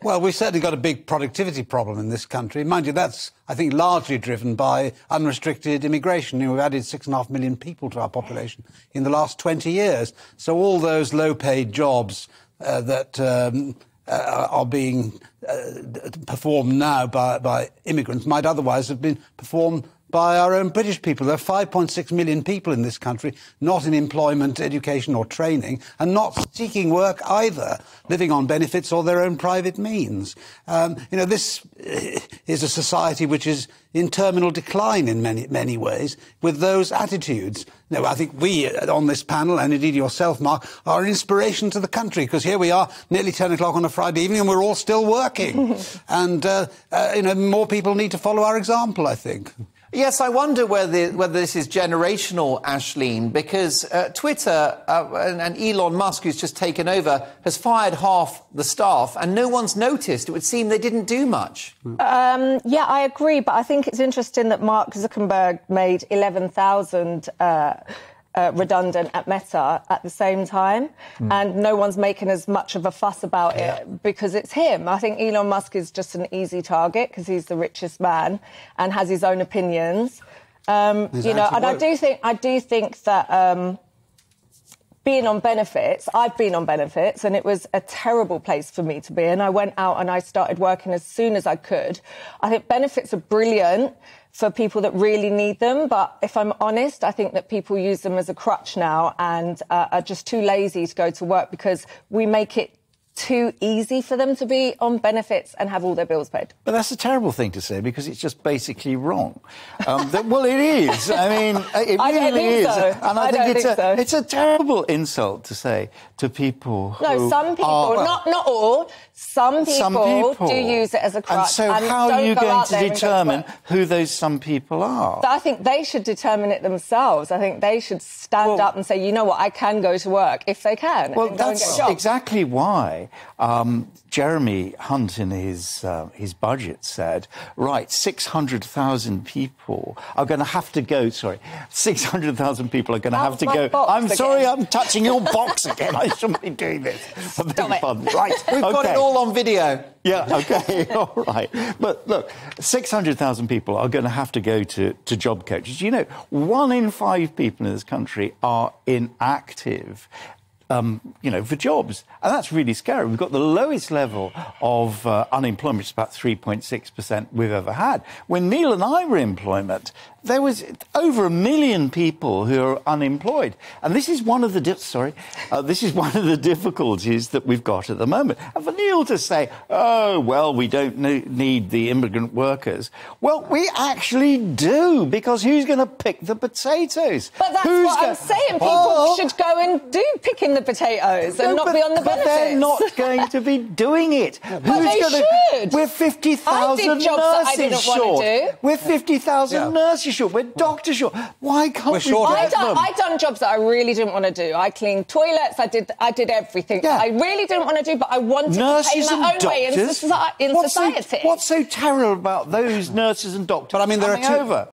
Well, we've certainly got a big productivity problem in this country. Mind you, that's, I think, largely driven by unrestricted immigration. You know, we've added six and a half million people to our population in the last 20 years. So all those low paid jobs uh, that um, uh, are being uh, performed now by, by immigrants might otherwise have been performed by our own British people. There are 5.6 million people in this country not in employment, education, or training, and not seeking work either, living on benefits or their own private means. Um, you know, this is a society which is in terminal decline in many, many ways with those attitudes. Know, I think we on this panel, and indeed yourself, Mark, are an inspiration to the country because here we are, nearly 10 o'clock on a Friday evening, and we're all still working. and, uh, uh, you know, more people need to follow our example, I think. Yes, I wonder whether, whether this is generational, Aisleyne, because uh, Twitter uh, and, and, Elon Musk, who's just taken over, has fired half the staff, and no one's noticed. It would seem they didn't do much. Um, yeah, I agree, but I think it's interesting that Mark Zuckerberg made 11,000. Uh, uh, redundant at Meta at the same time, mm. and no one's making as much of a fuss about yeah. it because it's him. I think Elon Musk is just an easy target because he's the richest man and has his own opinions. Um, you know, and I do think I do think that. Um, being on benefits, I've been on benefits, and it was a terrible place for me to be. And I went out and I started working as soon as I could. I think benefits are brilliant for people that really need them. But if I'm honest, I think that people use them as a crutch now and uh, are just too lazy to go to work because we make it too easy for them to be on benefits and have all their bills paid. But that's a terrible thing to say because it's just basically wrong. Um, that, well, it is. I mean, it really is. So. And I, I think, it's, think a, so. it's a terrible insult to say to people. No, some people, are, well, not not all. Some people, some people, do use it as a crutch. And so, and how are you go going to to determine who those some people are? I think they should determine it themselves. I think they should stand well, up and say, you know what, I can go to work if they can. Well, that's exactly why um, Jeremy Hunt in his uh, his budget said, right, six hundred thousand people are going to have to go. Sorry, six hundred thousand people are going to have to go. I'm again. sorry, I'm touching your box again. I shouldn't be doing this. Stop it. Fun. Right, we've okay. got it all on video. Yeah, okay, all right. But look, 600,000 people are going to have to go to, to job coaches. You know, one in five people in this country are inactive um, you know, for jobs. And that's really scary. We've got the lowest level of uh, unemployment, which is about 3.6% we've ever had. When Neil and I were in employment, there was over a million people who are unemployed. And this is one of the, di- sorry, uh, this is one of the difficulties that we've got at the moment. And for Neil to say, oh, well, we don't need the immigrant workers. Well, we actually do, because who's going to pick the potatoes? But that's who's what I'm saying. People Oh. should go and do picking the potatoes and not but, be on the but they're not going to be doing it. Who's they gonna, should. We're 50,000 I that I nurses didn't wanna short. do. We're 50,000 Yeah. nurses short. We're doctors short. Why can't We're we short get I done, them? I done jobs that I really didn't want to do. I cleaned toilets. I did. I did everything. Yeah. I really didn't want to do, but I wanted Nurses to pay my and own way in, doctors. in what's society. So, what's so terrible about those nurses and doctors But I mean, there are coming two, over?